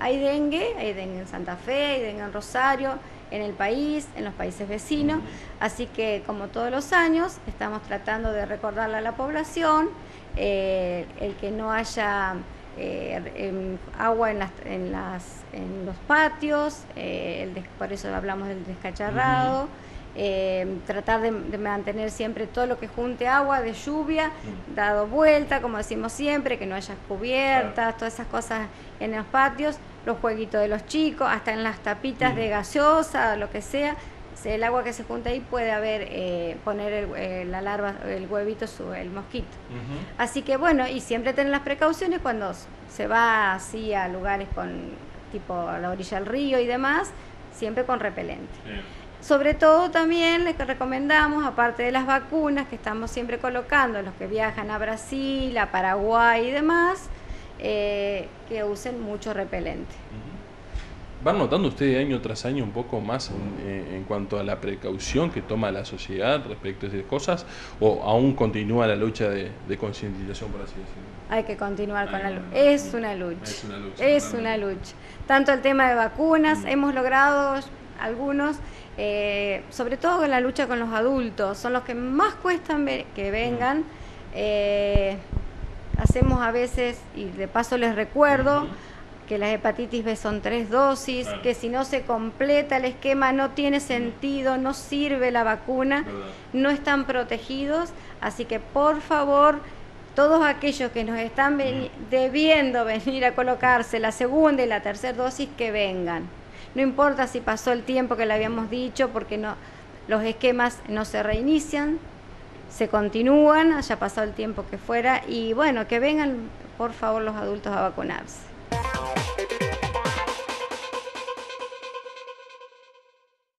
hay dengue, hay dengue en Santa Fe, hay dengue en Rosario, en el país, en los países vecinos, así que como todos los años estamos tratando de recordarle a la población eh, el que no haya eh, em, agua en, las, en, las, en los patios, eh, el por eso hablamos del descacharrado. tratar de, mantener siempre todo lo que junte agua de lluvia, dado vuelta, como decimos siempre, que no haya cubiertas, todas esas cosas en los patios, los jueguitos de los chicos, hasta en las tapitas de gaseosa, lo que sea, el agua que se junta ahí puede haber, eh, poner el, eh, la larva, el huevito, el mosquito. Así que bueno, y siempre tener las precauciones cuando se va así a lugares con tipo a la orilla del río y demás, siempre con repelente. Sobre todo también les recomendamos, aparte de las vacunas que estamos siempre colocando, los que viajan a Brasil, a Paraguay y demás, eh, que usen mucho repelente. ¿Van notando ustedes año tras año un poco más eh, en, cuanto a la precaución que toma la sociedad respecto a esas cosas? ¿O aún continúa la lucha de, concientización, por así decirlo? Hay que continuar con la lucha. Es una lucha. Es una lucha. Es una lucha. Tanto el tema de vacunas, mm. hemos logrado algunos, eh, sobre todo en la lucha con los adultos, son los que más cuestan que vengan. Mm. Eh, hacemos a veces, y de paso les recuerdo, que las hepatitis B son tres dosis, que si no se completa el esquema no tiene sentido, no sirve la vacuna, no están protegidos, así que por favor, todos aquellos que nos están debiendo venir a colocarse la segunda y la tercera dosis, que vengan. No importa si pasó el tiempo que le habíamos dicho, porque no, los esquemas no se reinician, se continúan, haya pasado el tiempo que fuera, y bueno, que vengan por favor los adultos a vacunarse.